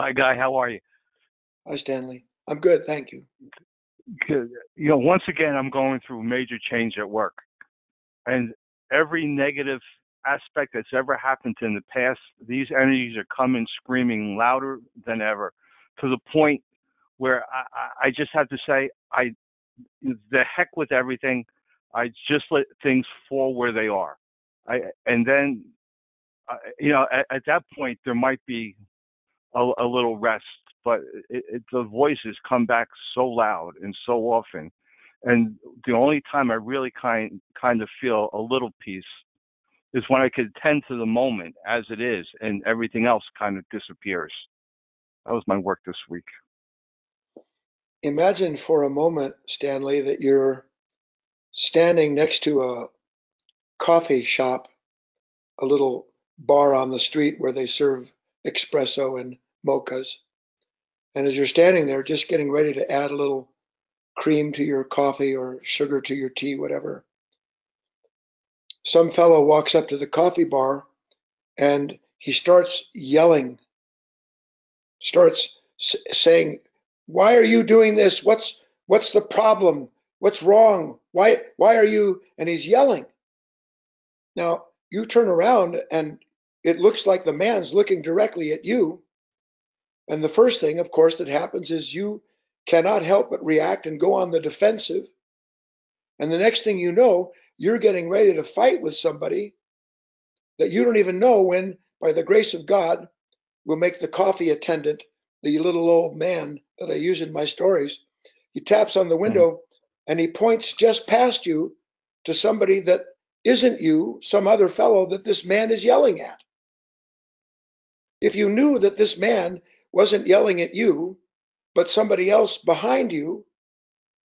Hi, Guy. How are you? Hi, Stanley. I'm good, thank you. Good. You know, once again, I'm going through major change at work, and every negative aspect that's ever happened in the past, these energies are coming screaming louder than ever, to the point where I, I just have to say, I, the heck with everything. I just let things fall where they are. I, and then, uh, you know, at, at that point, there might be a, a little rest, but it, it, the voices come back so loud and so often. And the only time I really kind kind of feel a little peace is when I could tend to the moment as it is, and everything else kind of disappears. That was my work this week. Imagine for a moment, Stanley, that you're standing next to a coffee shop, a little bar on the street where they serve espresso and mochas. And as you're standing there, just getting ready to add a little cream to your coffee or sugar to your tea, whatever, some fellow walks up to the coffee bar and he starts yelling, starts saying, "Why are you doing this? What's what's the problem? What's wrong? Why why are you?" And he's yelling. Now you turn around and it looks like the man's looking directly at you. And the first thing, of course, that happens is you cannot help but react and go on the defensive. And the next thing you know, you're getting ready to fight with somebody that you don't even know when, by the grace of God, will make the coffee attendant, the little old man that I use in my stories. He taps on the hmm. window mm. and he points just past you to somebody that isn't you, some other fellow that this man is yelling at. If you knew that this man wasn't yelling at you, but somebody else behind you,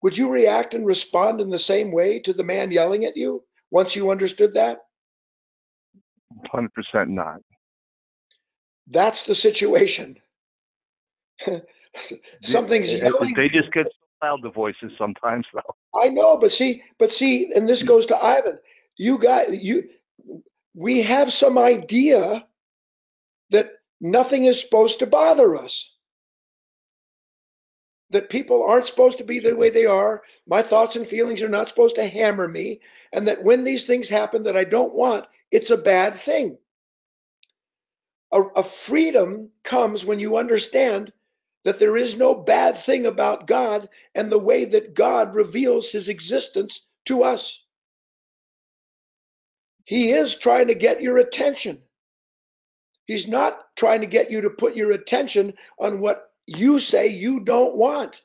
would you react and respond in the same way to the man yelling at you once you understood that? 100% not. That's the situation. Something's yelling. They just get so loud, the voices sometimes, though. I know, but see, but see, and this goes to Ivan. You got you. We have some idea that nothing is supposed to bother us. That people aren't supposed to be the way they are. My thoughts and feelings are not supposed to hammer me. And that when these things happen that I don't want, it's a bad thing. A, a freedom comes when you understand that there is no bad thing about God and the way that God reveals his existence to us. He is trying to get your attention. He's not trying to get you to put your attention on what you say you don't want.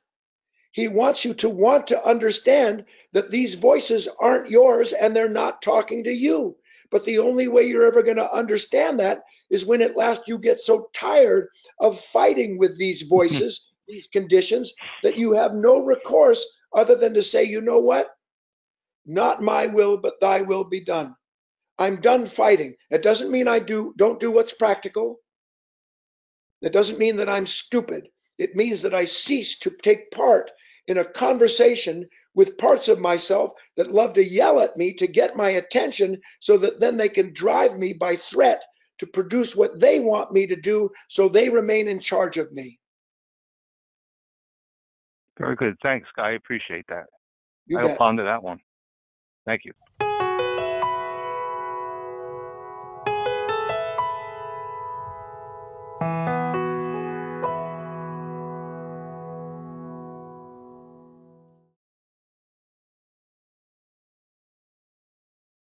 He wants you to want to understand that these voices aren't yours and they're not talking to you. But the only way you're ever going to understand that is when at last you get so tired of fighting with these voices, these conditions, that you have no recourse other than to say, you know what? Not my will, but thy will be done. I'm done fighting. It doesn't mean I do don't do what's practical. It doesn't mean that I'm stupid. It means that I cease to take part in a conversation with parts of myself that love to yell at me to get my attention so that then they can drive me by threat to produce what they want me to do so they remain in charge of me. Very good. Thanks, Guy. I appreciate that. You I'll bet. ponder that one. Thank you.